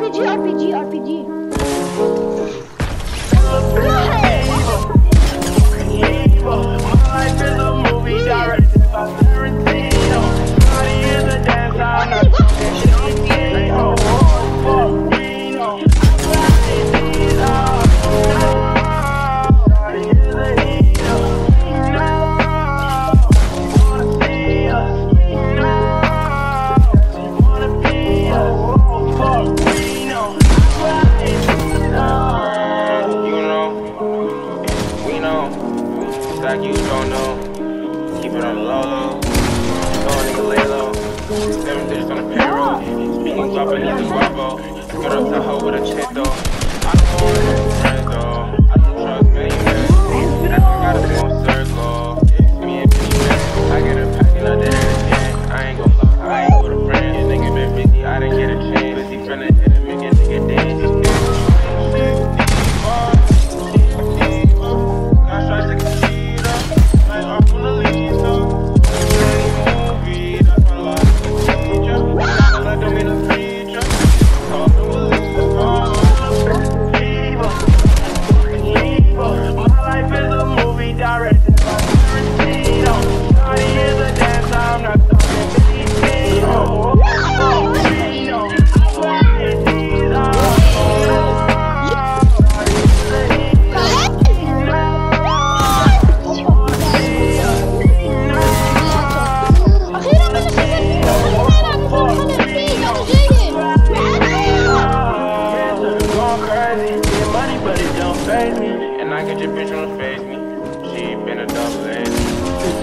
RPG, RPG, RPG. like you don't know. Keep it on the low low. Lay low. Seven digits on the payroll. Speaking up the hoe with a though.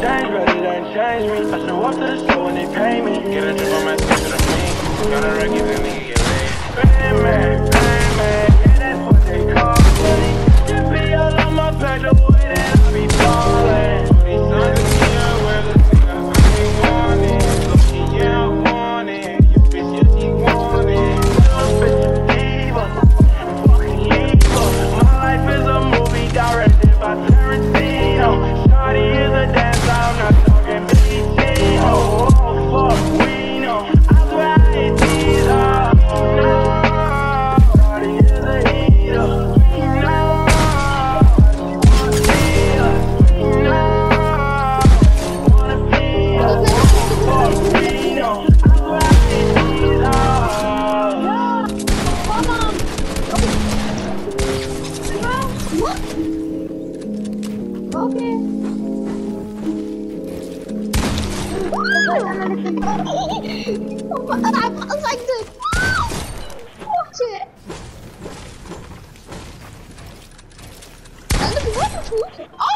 change but rather than change me. I show up to the store and they pay me. Get a drip on my Okay. I like this. The